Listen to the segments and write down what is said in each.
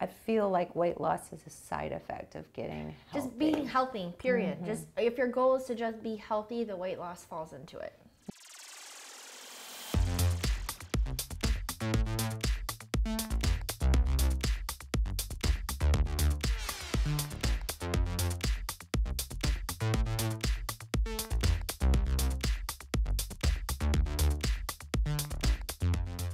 I feel like weight loss is a side effect of getting healthy. Just being healthy, period. Mm-hmm. Just if your goal is to just be healthy, the weight loss falls into it.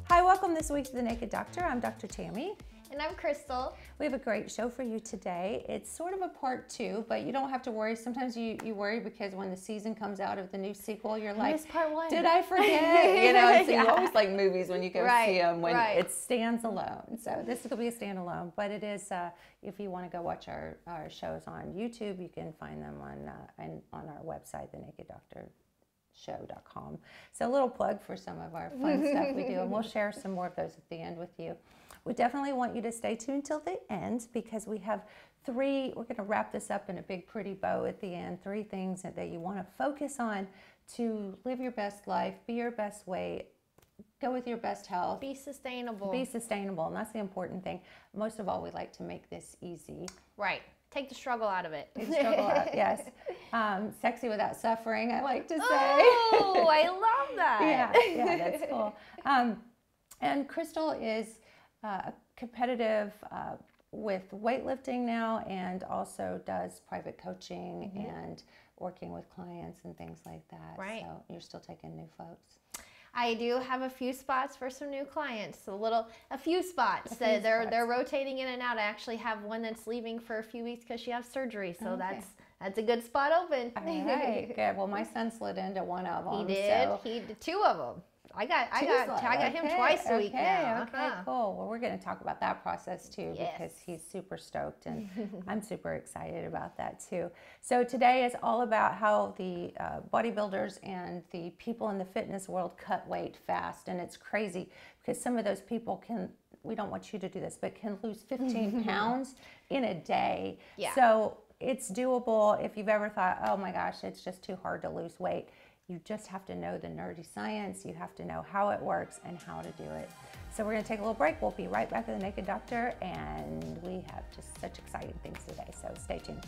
Hi, welcome this week to The Naked Doctor. I'm Dr. Tammy. And I'm Crystal. We have a great show for you today. It's sort of a part two, but you don't have to worry. Sometimes you, you worry because when the season comes out of the new sequel, you're like, part one. did I forget? you know, so Yeah. you always like movies when you go Right, see them when right. it stands alone. So this will be a standalone, but it is, uh, if you want to go watch our, our shows on YouTube, you can find them on, uh, and on our website, The Naked Doctor show.com. So a little plug for some of our fun stuff we do, and we'll share some more of those at the end with you. We definitely want you to stay tuned till the end because we have three, we're going to wrap this up in a big pretty bow at the end, three things that, that you want to focus on to live your best life, be your best weight, go with your best health, Be sustainable. be sustainable, and that's the important thing. Most of all, we like to make this easy. right. Take the struggle out of it. Take the struggle out, yes. Um, sexy without suffering, I like to say. Oh, I love that. yeah, yeah, that's cool. Um, and Crystal is uh, competitive uh, with weightlifting now and also does private coaching and working with clients and things like that. Right. So you're still taking new folks. I do have a few spots for some new clients. A little, a few spots. A few they're spots. they're rotating in and out. I actually have one that's leaving for a few weeks because she has surgery. So Okay. that's that's a good spot open. All right, good. Well, my son slid into one of them. he did. So He did two of them. I got I got I got him okay, twice a week okay, now. Okay, Uh-huh. cool. Well, we're going to talk about that process too Yes. because he's super stoked and I'm super excited about that too. So today is all about how the uh, bodybuilders and the people in the fitness world cut weight fast, and it's crazy because some of those people can. We don't want you to do this, but can lose 15 pounds in a day. Yeah. So it's doable if you've ever thought, oh my gosh, it's just too hard to lose weight. You just have to know the nerdy science. You have to know how it works and how to do it. So we're going to take a little break. We'll be right back with the Naked Doctor, and we have just such exciting things today. So stay tuned.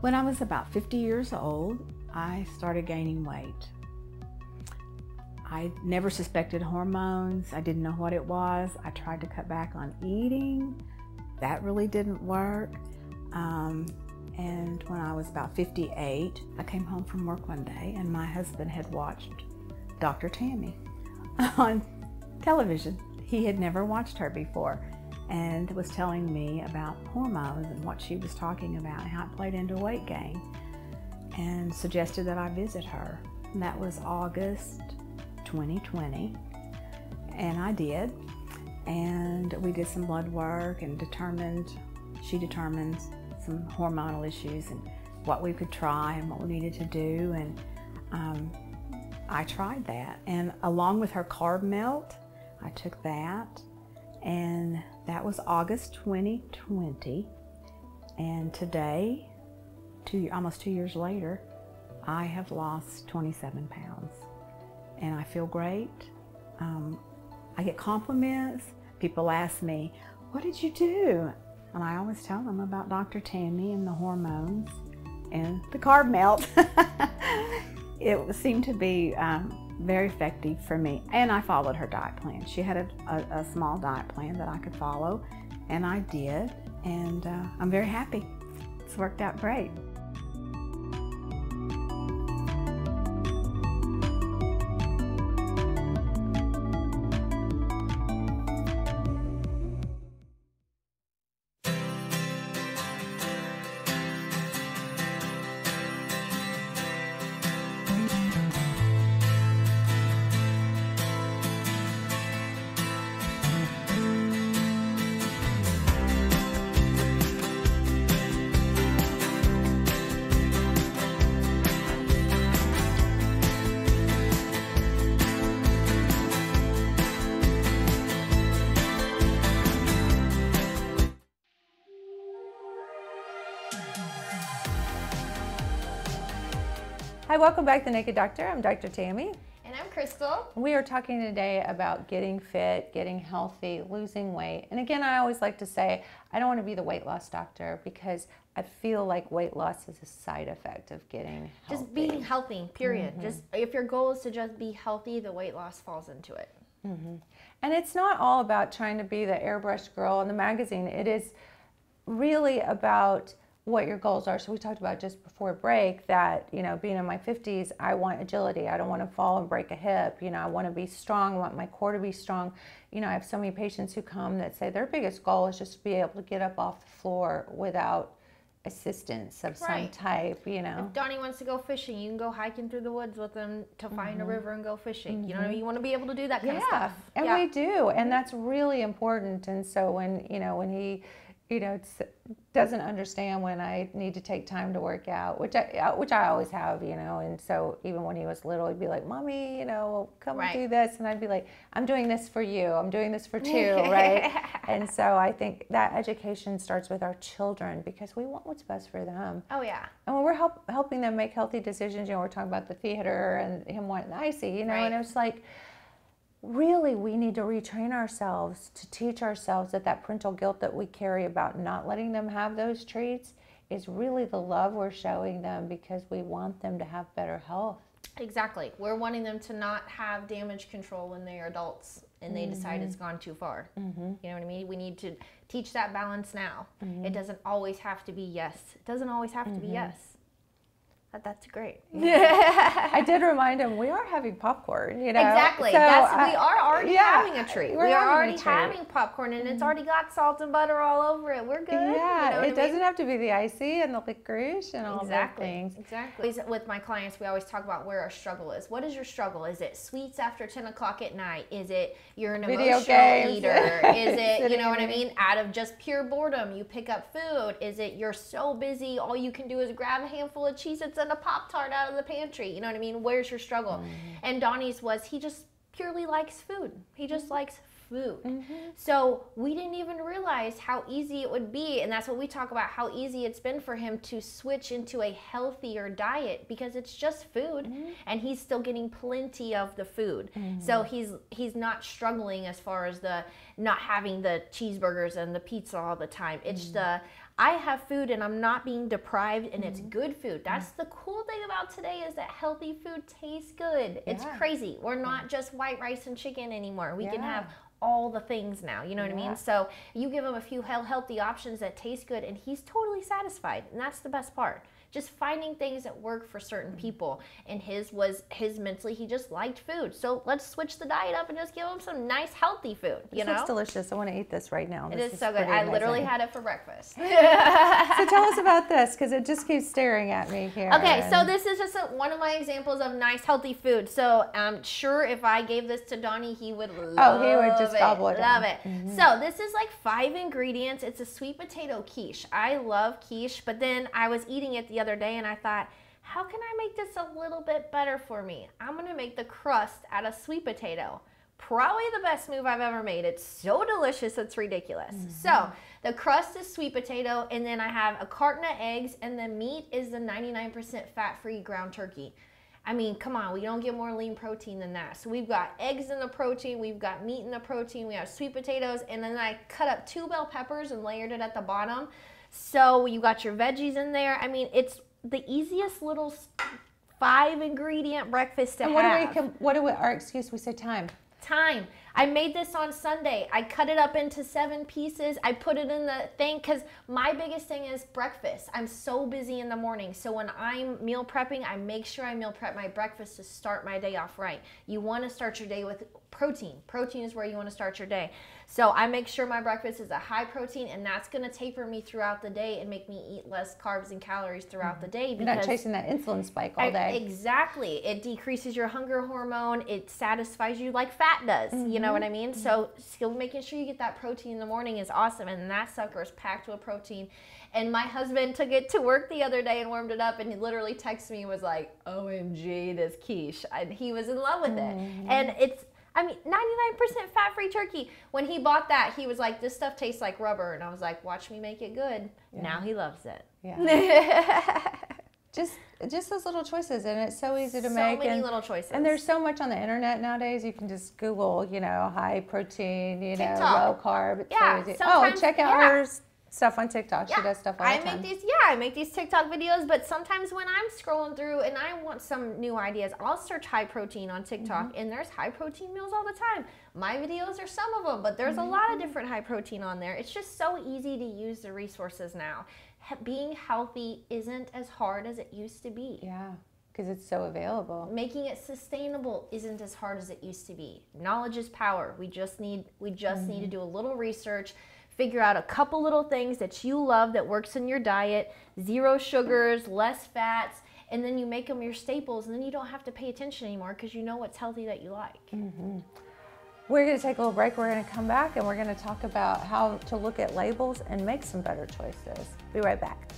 When I was about 50 years old, I started gaining weight. I never suspected hormones. I didn't know what it was. I tried to cut back on eating. That really didn't work. Um, and when I was about 58, I came home from work one day and my husband had watched Dr. Tammy on television. He had never watched her before and was telling me about hormones and what she was talking about and how it played into weight gain and suggested that I visit her. And that was August 2020 and I did and we did some blood work and determined she determined some hormonal issues and what we could try and what we needed to do and um, I tried that. And along with her carb melt I took that and that was August 2020 and today two almost two years later I have lost 27 pounds. And I feel great. Um, I get compliments. People ask me what did you do and I always tell them about Dr. Tammy and the hormones and the carb melt it seemed to be um, very effective for me. And I followed her diet plan. She had a, a, a small diet plan that I could follow, and I did. And uh, I'm very happy. It's worked out great. Hi, welcome back to Naked Doctor. I'm Dr. Tammy. And I'm Crystal. We are talking today about getting fit, getting healthy, losing weight. And again, I always like to say, I don't want to be the weight loss doctor because I feel like weight loss is a side effect of getting healthy. Just being healthy, period. Mm-hmm. Just if your goal is to just be healthy, the weight loss falls into it. Mm-hmm. And it's not all about trying to be the airbrush girl in the magazine. It is really about what your goals are. So we talked about just before break that, you know, being in my 50s, I want agility. I don't want to fall and break a hip. You know, I want to be strong. I want my core to be strong. You know, I have so many patients who come that say their biggest goal is just to be able to get up off the floor without assistance of some type, you know. If Donnie wants to go fishing. You can go hiking through the woods with him to find a mm-hmm. river and go fishing. You know I mean? Mm-hmm. You want to be able to do that kind of stuff. And yeah. we do, and that's really important. And so when you know when he, you know, doesn't understand when I need to take time to work out, which I which I always have, you know. And so even when he was little, he'd be like, "Mommy, you know, come Right. do this," and I'd be like, "I'm doing this for you. I'm doing this for two, right?" And so I think that education starts with our children because we want what's best for them. oh yeah. And when we're help, helping them make healthy decisions, you know, we're talking about the theater and him wanting icy, you know, and Right. it's like, really, we need to retrain ourselves to teach ourselves that that parental guilt that we carry about not letting them have those treats is really the love we're showing them because we want them to have better health. Exactly. We're wanting them to not have damage control when they are adults and they decide it's mm-hmm. gone too far. Mm-hmm. You know what I mean? We need to teach that balance now. It mm-hmm. doesn't always have to be yes. It doesn't always have to be mm-hmm. yes. That, that's great. I did remind him we are having popcorn, you know. Exactly. So we are already yeah, having a treat. we're We are already. Mm-hmm. having popcorn, and it's already got salt and butter all over it. We're good. you know Yeah, it doesn't have to be the icy and the licorice and all Exactly. things. Exactly. With my clients, we always talk about where our struggle is. What is your struggle? Is it sweets after 10 o'clock at night? Is it you're an Video emotional games. eater? Is it, you know what I mean? Out of just pure boredom, you pick up food. Is it you're so busy, all you can do is grab a handful of cheese. Its and a Pop Tart out of the pantry? You know what I mean? Where's your struggle? Mm-hmm. And Donnie's was he just purely likes food. He just Mm-hmm. likes food. So we didn't even realize how easy it would be. And that's what we talk about how easy it's been for him to switch into a healthier diet because it's just food and he's still getting plenty of the food. So he's he's not struggling as far as the not having the cheeseburgers and the pizza all the time. It's the I have food and I'm not being deprived and it's mm-hmm. good food. That's mm-hmm. the cool thing about today is that healthy food tastes good. It's crazy. We're not just white rice and chicken anymore. We can have all the things now. You know what I mean? So you give him a few healthy options that taste good, and he's totally satisfied. And that's the best part. Just finding things that work for certain Mm-hmm. people. And his was his mentally, he just liked food. So let's switch the diet up and just give him some nice healthy food. You This know? looks delicious. I want to eat this right now. it This is so good. I literally had it for breakfast. so tell us about this because it just keeps staring at me here. Okay, so this is just a, one of my examples of nice healthy food. So I'm sure if I gave this to Donnie, he would love Oh, he would just it. gobble it Love down. Mm-hmm. it. So this is like five ingredients. It's a sweet potato quiche. I love quiche, but then I was eating it the other day and I thought, how can I make this a little bit better for me? I'm gonna make the crust out of sweet potato. Probably the best move I've ever made. It's so delicious, it's ridiculous. Mm-hmm. So the crust is sweet potato, and then I have a carton of eggs, and the meat is the 99% fat-free ground turkey. I mean, come on, we don't get more lean protein than that. So we've got eggs in the protein, we've got meat in the protein, we have sweet potatoes, and then I cut up two bell peppers and layered it at the bottom. So you got your veggies in there. I mean, it's the easiest little five ingredient breakfast to And what do we? What do we? Our excuse. We say time. time. I made this on Sunday. I cut it up into seven pieces. I put it in the thing because my biggest thing is breakfast. I'm so busy in the morning. So when I'm meal prepping, I make sure I meal prep my breakfast to start my day off right. You want to start your day with protein. Protein is where you want to start your day. So I make sure my breakfast is a high protein, and that's going to taper me throughout the day and make me eat less carbs and calories throughout the mm-hmm. day. You're not chasing that insulin spike all I- day. exactly. It decreases your hunger hormone. It satisfies you like fat does. You know mm-hmm. what I mean? So mm-hmm. still making sure you get that protein in the morning is awesome. And that sucker is packed with protein. And my husband took it to work the other day and warmed it up and he literally texted me and was like, OMG, this quiche. And he was in love with it. And it's I mean, 99% fat-free turkey. When he bought that, he was like, "This stuff tastes like rubber," and I was like, "Watch me make it good." Now he loves it. Yeah. just just those little choices, and it's so easy to so make. So many and, little choices. and there's so much on the internet nowadays. You can just Google, you know, high protein, you know, low carb. It's so Yeah, easy. Oh, check out yeah. her s- stuff on TikTok. She does stuff all I the make these, yeah, I make these TikTok videos, but sometimes when I'm scrolling through and I want some new ideas, I'll search high protein on TikTok Mm-hmm. and there's high protein meals all the time. My videos are some of them, but there's a lot Mm-hmm. of different high protein on there. It's just so easy to use the resources now. Being healthy isn't as hard as it used to be. yeah, because it's so available. Making it sustainable isn't as hard as it used to be. Knowledge is power. We just need we just need to do a little research, figure out a couple little things that you love that works in your diet, zero sugars, less fats, and then you make them your staples and then you don't have to pay attention anymore because you know what's healthy that you like. Mm-hmm. We're going to take a little break. We're going to come back and we're going to talk about how to look at labels and make some better choices. Be right back.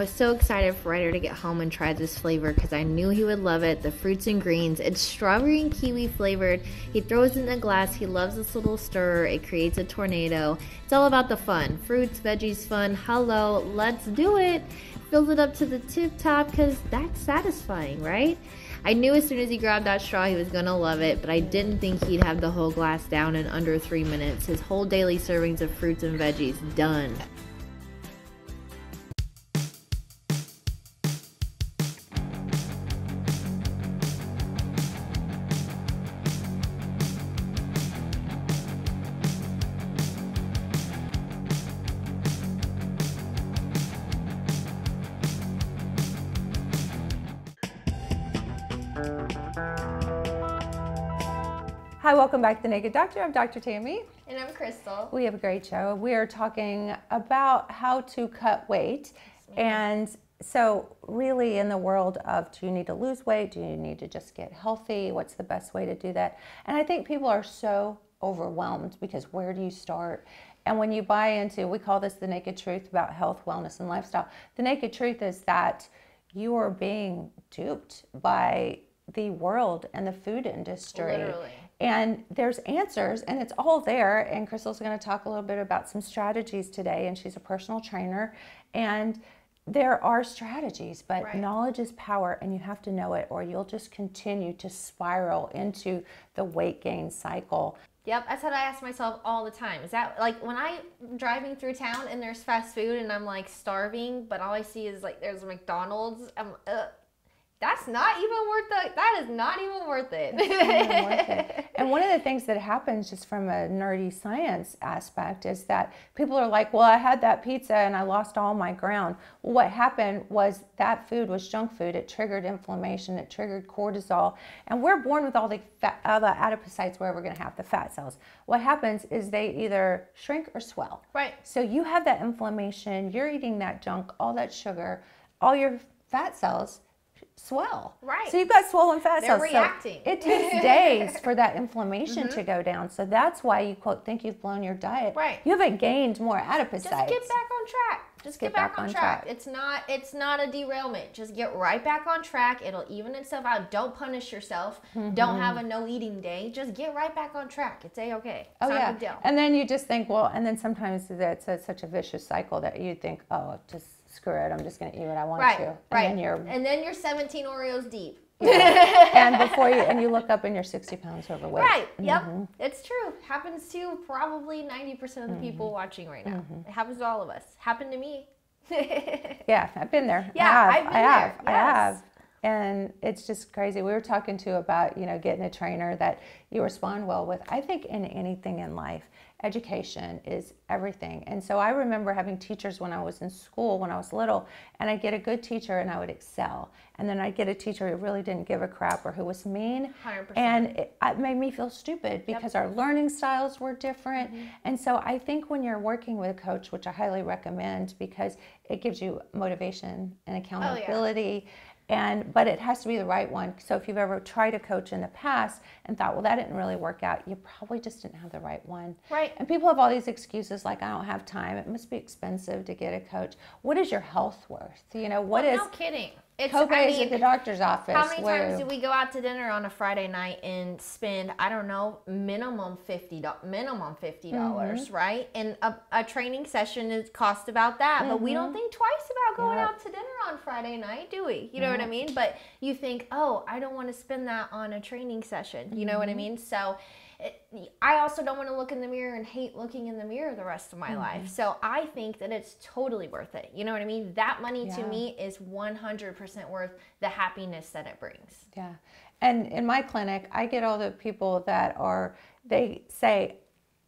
Was so excited for Ryder to get home and try this flavor because I knew he would love it. The fruits and greens. It's strawberry and kiwi flavored. He throws it in a glass. He loves this little stir. It creates a tornado. It's all about the fun. Fruits, veggies, fun. Hello, let's do it. Fills it up to the tip top because that's satisfying, right? I knew as soon as he grabbed that straw he was gonna love it, but I didn't think he'd have the whole glass down in under three minutes. His whole daily servings of fruits and veggies done. Welcome back to the Naked Doctor. I'm Dr. Tammy. And I'm Crystal. We have a great show. We are talking about how to cut weight. And so, really, in the world of do you need to lose weight? Do you need to just get healthy? What's the best way to do that? And I think people are so overwhelmed because where do you start? And when you buy into, we call this the naked truth about health, wellness, and lifestyle. The naked truth is that you are being duped by the world and the food industry. Literally. And there's answers, and it's all there. And Crystal's going to talk a little bit about some strategies today, and she's a personal trainer. And there are strategies, but Right. knowledge is power, and you have to know it, or you'll just continue to spiral into the weight gain cycle. Yep, that's what I ask myself all the time. Is that like when I'm driving through town and there's fast food and I'm like starving, but all I see is like there's McDonald's. I'm, uh, that's not even worth the. That is not even worth it. even worth it. And one of the things that happens just from a nerdy science aspect is that people are like, well, I had that pizza and I lost all my ground. Well, what happened was that food was junk food. It triggered inflammation, it triggered cortisol. And we're born with all the, fat, all the adipocytes where we're going to have the fat cells. What happens is they either shrink or swell. Right. So you have that inflammation, you're eating that junk, all that sugar, all your fat cells swell. Right. So you've got swollen fat They're cells. So reacting. it takes days for that inflammation mm-hmm. to go down. So that's why you quote think you've blown your diet. Right. You haven't gained more adipocytes. Just get back on track. just get, back, on, track. It's not it's not a derailment. Just get right back on track. It'll even itself out. Don't punish yourself. Don't have a mm-hmm. no eating day. Just get right back on track. It's a okay. It's Oh yeah, a big deal. and then you just think, well, and then sometimes that's a, such a vicious cycle that you think, oh, just screw it, I'm just going to eat what I want Right, to, and right. then you're, and then you're 17 Oreos deep. and before you, and you look up and you're 60 pounds overweight. Right. Yep. Mm-hmm. It's true. Happens to probably 90% of the Mm-hmm. people watching right now. It happens to all of us. Happened to me. Yeah, I've been there. Yeah, I have. I've been I have. there, I yes. have. And it's just crazy. We were talking to about, you know, getting a trainer that you respond well with. I think in anything in life, education is everything. And so I remember having teachers when I was in school, when I was little, and I'd get a good teacher and I would excel. And then I'd get a teacher who really didn't give a crap or who was mean. 100%. And it, it made me feel stupid because our learning styles were different. Mm-hmm. And so I think when you're working with a coach, which I highly recommend because it gives you motivation and accountability. And but it has to be the right one. So if you've ever tried a coach in the past and thought, well, that didn't really work out, you probably just didn't have the right one. Right. And people have all these excuses like I don't have time. It must be expensive to get a coach. What is your health worth? You know, what is no kidding. It's, copays I mean, at the doctor's office? How many times do we go out to dinner on a Friday night and spend I don't know minimum fifty minimum fifty dollars Mm-hmm. right? And a, a training session is cost about that, but we don't think twice about going Mm-hmm. Yep. out to dinner on Friday night, do we? You know what I mean? But you think, oh, I don't want to spend that on a training session. You know what I Mm-hmm. mean? So. It, I also don't want to look in the mirror and hate looking in the mirror the rest of my Mm-hmm. life. So I think that it's totally worth it. You know what I mean? That money to me is 100% worth the happiness that it brings. Yeah. And in my clinic, I get all the people that are, they say,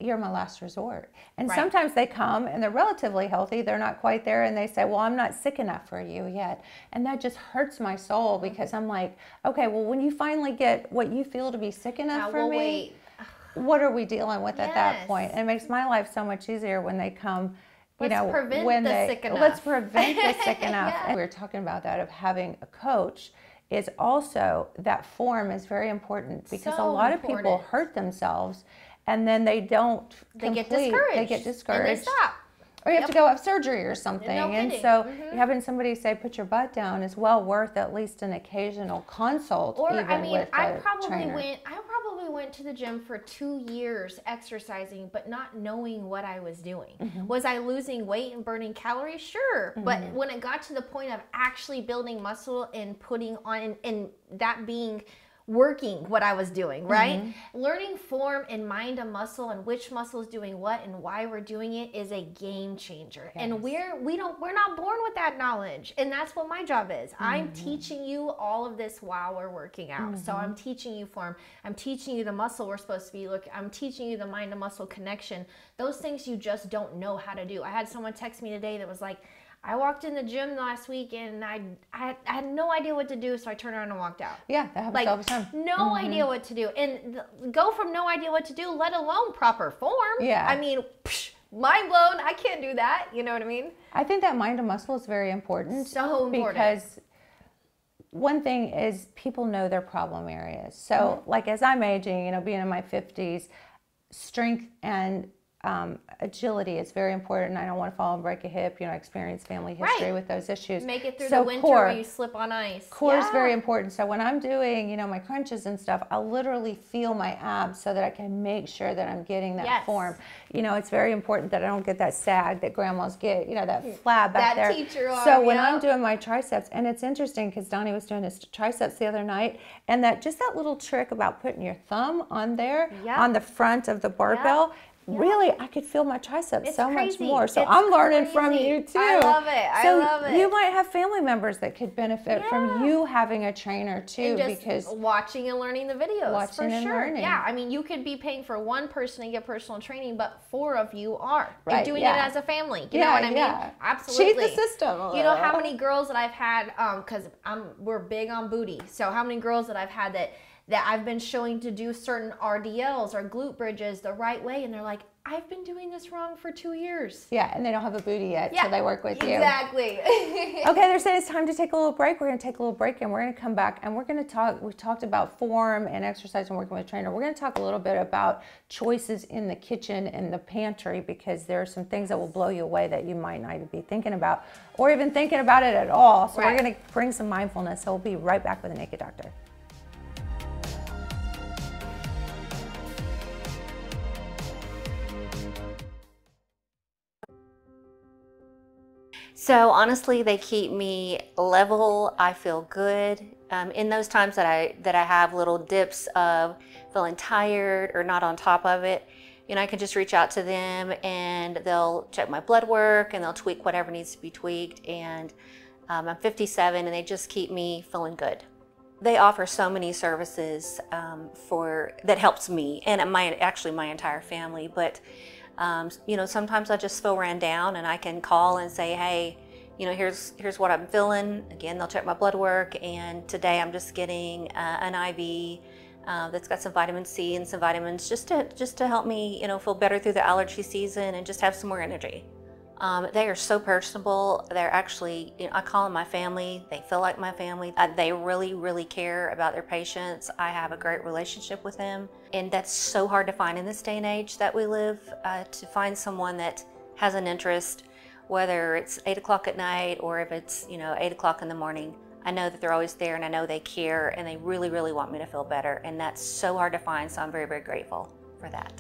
you're my last resort. And Right. sometimes they come and they're relatively healthy. They're not quite there. And they say, well, I'm not sick enough for you yet. And that just hurts my soul because I'm like, okay, well, when you finally get what you feel to be sick enough Now for we'll me, wait. What are we dealing with at that point? And it makes my life so much easier when they come. You Let's know, prevent when the they sick let's enough. prevent the sick enough. Yeah. We were talking about that of having a coach is also that form is very important because a So lot of people hurt themselves and then they don't They get discouraged. They get discouraged. And they stop. Or you have to go have surgery or something. and kidding. so Mhm. having somebody say put your butt down is well worth at least an occasional consult Or even I mean, with I probably trainer. went. I probably went to the gym for two years exercising, but not knowing what I was doing. Mm-hmm. Was I losing weight and burning calories? Sure, but when it got to the point of actually building muscle and putting on and that being working what I was doing, right? Mm-hmm. Learning form and mind a muscle and which muscle is doing what and why we're doing it is a game changer. And we're we don't we're not born with that knowledge. And that's what my job is. I'm Mm-hmm. teaching you all of this while we're working out. So I'm teaching you form. I'm teaching you the muscle we're supposed to be look I'm teaching you the mind to muscle connection. Those things you just don't know how to do. I had someone text me today that was like I walked in the gym last week and I, I, I had no idea what to do, so I turned around and walked out yeah, that happens like all the time. no Mm-hmm. idea what to do and th- go from no idea what to do let alone proper form Yeah. i mean psh, mind blown i can't do that you know what i mean I think that mind and muscle is very important. So important. Because one thing is people know their problem areas. So, Mm-hmm. like as I'm aging, you know, being in my 50s, strength and um, agility is very important. I don't want to fall and break a hip. You know, I experienced family history Right. with those issues. make it through so the winter core, where you slip on ice core is very important. So when I'm doing, you know, my crunches and stuff, I literally feel my abs so that I can make sure that I'm getting that Yes. form. You know, it's very important that I don't get that sag that grandmas get, you know, that flab back That there. teacher so arm, when I'm doing my triceps, and it's interesting because Donnie was doing his triceps the other night, and that just that little trick about putting your thumb on there Yep. on the front of the barbell. Really, I could feel my triceps It's so crazy. much more. So It's I'm learning from you too. I love it. I so love it. You might have family members that could benefit Yeah. from you having a trainer too, and just because watching and learning the videos for and sure. learning. Yeah, I mean, you could be paying for one person to get personal training, but four of you are. Right, You're doing yeah. it as a family. You Yeah, know what I mean? yeah. Absolutely. cheat the system. You know how many girls that I've had, um, because I'm we're big on booty. So how many girls that I've had that that I've been showing to do certain RDLs or glute bridges the right way, and they're like, I've been doing this wrong for two years. Yeah, and they don't have a booty yet, Yeah, so they work with you. Exactly. Okay, they're saying it's time to take a little break. We're going to take a little break and we're going to come back and we're going to talk. We talked about form and exercise and working with a trainer. We're going to talk a little bit about choices in the kitchen and the pantry because there are some things that will blow you away that you might not even be thinking about or even thinking about it at all. So Right. we're going to bring some mindfulness. So we'll be right back with the Naked Doctor. So honestly, they keep me level. I feel good. Um, in those times that I that I have little dips of feeling tired or not on top of it, you know, I can just reach out to them and they'll check my blood work and they'll tweak whatever needs to be tweaked. And um, I'm 57 and they just keep me feeling good. They offer so many services um, for that helps me and my actually my entire family, but um, you know, sometimes I just feel ran down and I can call and say, hey, you know, here's here's what I'm feeling. Again, they'll check my blood work, and today I'm just getting uh, an IV uh, that's got some vitamin C and some vitamins just to just to help me, you know, feel better through the allergy season and just have some more energy. Um, they are so personable. They're actually, you know, I call them my family. They feel like my family. They really, really care about their patients. I have a great relationship with them. And that's so hard to find in this day and age that we live, uh, to find someone that has an interest, whether it's eight o'clock at night or if it's, you know, eight o'clock in the morning. I know that they're always there and I know they care and they really, really want me to feel better. And that's so hard to find. So I'm very, very grateful for that.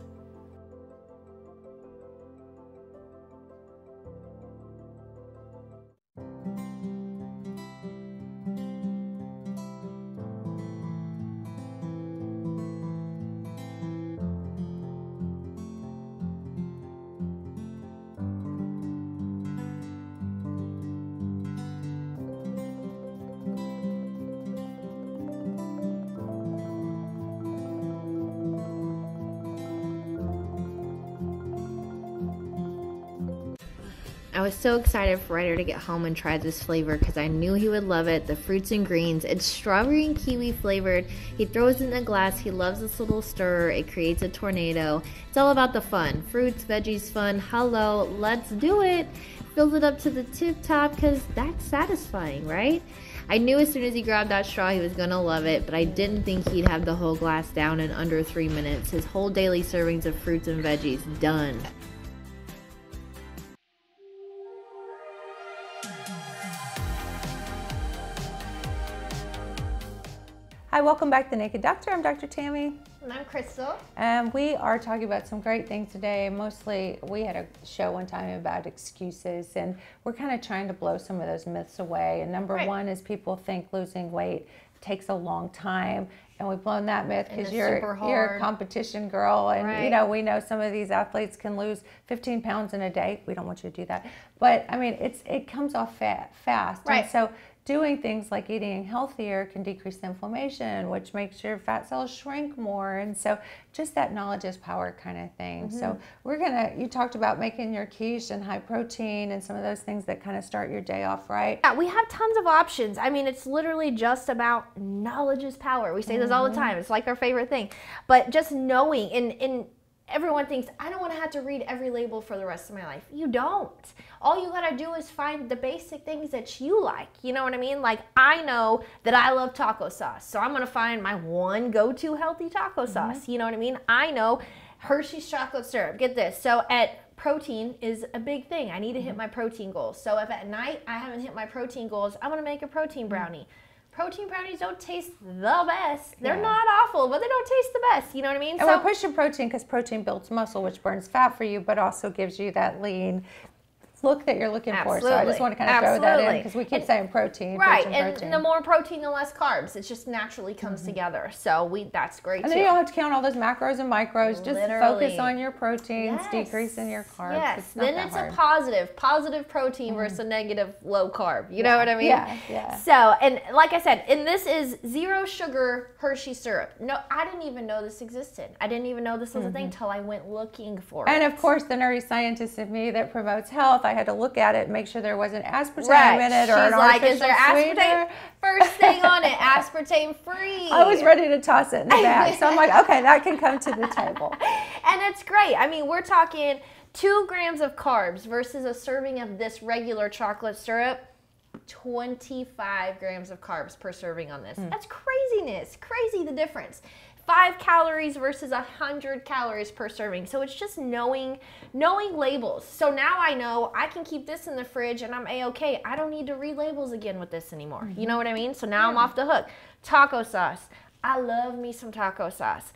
I was so excited for Ryder to get home and try this flavor because I knew he would love it. The fruits and greens. It's strawberry and kiwi flavored. He throws it in a glass. He loves this little stir. It creates a tornado. It's all about the fun. Fruits, veggies, fun. Hello, let's do it. Fills it up to the tip top because that's satisfying, right? I knew as soon as he grabbed that straw he was gonna love it, but I didn't think he'd have the whole glass down in under three minutes. His whole daily servings of fruits and veggies done. Hi, welcome back to the Naked Doctor. I'm Dr. Tammy. And I'm Crystal. And we are talking about some great things today. Mostly, we had a show one time about excuses, and we're kind of trying to blow some of those myths away. And number Right. one is people think losing weight takes a long time, and we've blown that myth because you're you're a competition girl, and you know we know some of these athletes can lose 15 pounds in a day. We don't want you to do that, but I mean it's it comes off fat fast, Right. and so doing things like eating healthier can decrease the inflammation, which makes your fat cells shrink more. And so just that knowledge is power kind of thing. Mm-hmm. So we're gonna you talked about making your quiche and high protein and some of those things that kind of start your day off right. Yeah, we have tons of options. I mean, it's literally just about knowledge is power. We say this all the time. It's like our favorite thing. But just knowing and and everyone thinks I don't want to have to read every label for the rest of my life. You don't. All you got to do is find the basic things that you like. You know what I mean? Like I know that I love taco sauce. So I'm going to find my one go-to healthy taco mm-hmm. sauce. You know what I mean? I know Hershey's chocolate syrup. Get this. So at protein is a big thing. I need to hit mm-hmm. my protein goals. So if at night I haven't hit my protein goals, I'm gonna make a protein mm-hmm. brownie. Protein brownies don't taste the best. They're Yeah. not awful, but they don't taste the best. You know what I mean? And we're pushing protein because protein builds muscle, which burns fat for you, but also gives you that lean look that you're looking for. So I just want to kind of throw that in because we keep And- saying protein, right, protein, and protein. the more protein, the less carbs. It just naturally comes together. So we that's great and too. then you don't have to count all those macros and micros. Just Literally. focus on your proteins, Yes. decreasing your carbs. Yes, It's not then that it's hard. Mm-hmm. a positive, positive protein versus a negative low carb. You know what I mean? Yeah, yeah. So, and like I said, and this is zero sugar Hershey syrup. No, I didn't even know this existed. I didn't even know this was a thing until I went looking for Mm-hmm. And of course, the nerdy scientist in me that promotes health, I had to look at it, make sure there wasn't aspartame Right. in it or She's an like, artificial is there aspartame? sweetener. First thing on it, aspartame free. I was ready to toss it in the bag. So I'm like, okay, that can come to the table. and it's great. I mean, we're talking two grams of carbs versus a serving of this regular chocolate syrup. 25 grams of carbs per serving on this. Hmm. That's craziness. Crazy the difference. Five calories versus a hundred calories per serving. So it's just knowing knowing labels. So now I know I can keep this in the fridge and I'm a-okay. I don't need to read labels again with this anymore. You know what I mean? So now I'm off the hook. Taco sauce. I love me some taco sauce.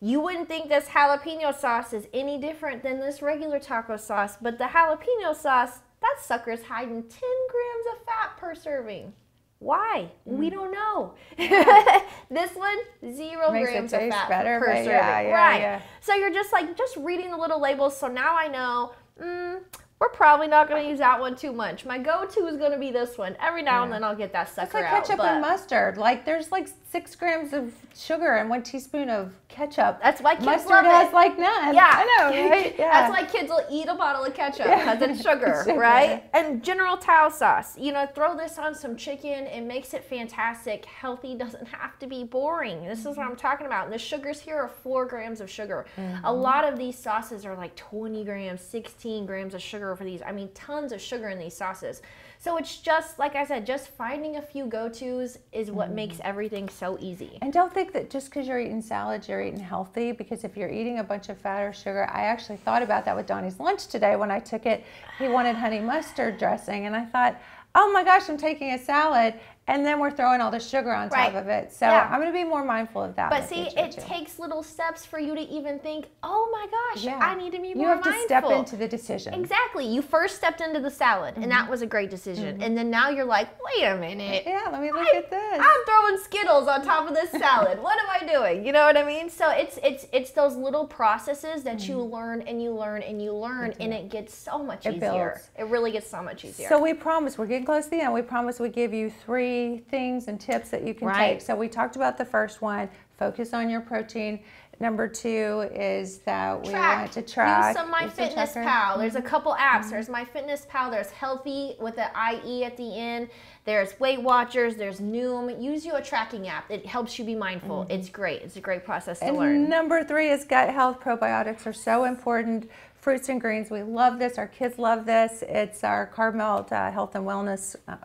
You wouldn't think this jalapeno sauce is any different than this regular taco sauce, but the jalapeno sauce, that sucker's hiding 10 grams of fat per serving. Why? We don't know. this one, zero Makes grams of fat better, per serving. yeah, yeah, right. yeah. So you're just like just reading the little labels. So now I know. Mm, we're probably not going to use that one too much. My go-to is going to be this one. Every now and then I'll get that It's sucker like out. ketchup but and mustard. Like there's like six grams of sugar and one teaspoon of ketchup. That's why kids mustard love has it. like none. Yeah, I know, right? Yeah. That's why kids will eat a bottle of ketchup Yeah. because it's sugar, Sugar. right? And General Tao sauce. You know, throw this on some chicken. It makes it fantastic. Healthy doesn't have to be boring. This is what mm-hmm. I'm talking about. And the sugars here are four grams of sugar. A mm-hmm. lot of these sauces are like 20 grams, 16 grams of sugar for these. I mean, tons of sugar in these sauces. So it's just like I said, just finding a few go-tos is what mm-hmm. makes everything so easy. And don't think that just because you're eating salads, you're eating healthy. Because if you're eating a bunch of fat or sugar, I actually thought about that with Donnie's lunch today when I took it. He wanted honey mustard dressing, and I thought, oh my gosh, I'm taking a salad, and then we're throwing all the sugar on top of it. So Yeah. I'm going to be more mindful of that. But see, it too. takes little steps for you to even think, oh my gosh, Yeah. I need to be more mindful. You have to step into the decision. Exactly. You first stepped into the salad, and Mm-hmm. that was a great decision. And then now you're like, wait a minute. Yeah, let me look I- at this. I'm throwing Skittles on top of this salad. what am I doing? You know what I mean? So it's it's it's those little processes that you learn and you learn and you learn, and it gets so much Mm-hmm. It easier. builds. It really gets so much easier. So we promise we're getting close to the end. We promise we give you three things and tips that you can Right. take. So we talked about the first one: focus on your protein. Number two is that we want to track. Use some My use the Fitness. Pal. There's a Mm-hmm. couple apps. There's My Fitness Pal. There's Healthy with the IE at the end. There's Weight Watchers. There's Noom. Use your tracking app. It helps you be mindful. It's great. It's a great process to Mm-hmm. And learn. number three is gut health. Probiotics are so important. Fruits and greens, we love this. Our kids love this. It's our Carb Melt uh, Health and Wellness uh,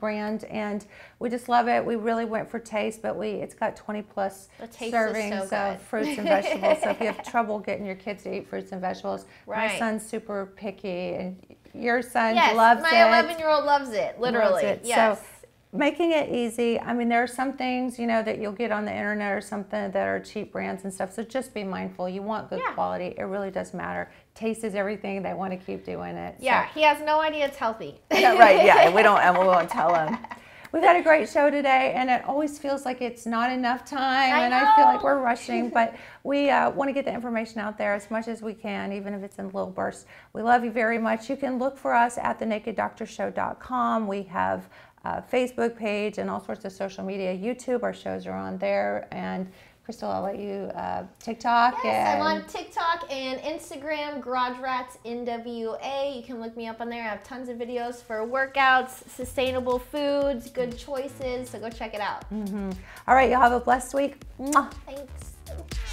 brand, and we just love it. We really went for taste, but we it's got 20 plus The taste is servings so of fruits and vegetables. so if you have trouble getting your kids to eat fruits and vegetables, my son's super picky, and your son yes, loves my it. 11 year old loves it. Literally. loves it. Yes. So making it easy. I mean, there are some things, you know, that you'll get on the internet or something that are cheap brands and stuff. So just be mindful. You want good Yeah. quality. It really does matter. Taste is everything. They want to keep doing it. So- yeah, he has no idea it's healthy. Yeah, right. Yeah. We don't, and we won't tell them. We've had a great show today, and it always feels like it's not enough time, I and I feel like we're rushing. But we uh, want to get the information out there as much as we can, even if it's in little bursts. We love you very much. You can look for us at thenakeddoctorshow.com. We have a Facebook page and all sorts of social media. YouTube, our shows are on there. And Crystal, I'll let you uh, TikTok. Yes, I'm and on TikTok and Instagram, Garage Rats NWA. You can look me up on there. I have tons of videos for workouts, sustainable foods, good choices. So go check it out. All right, y'all have a blessed week. Thanks.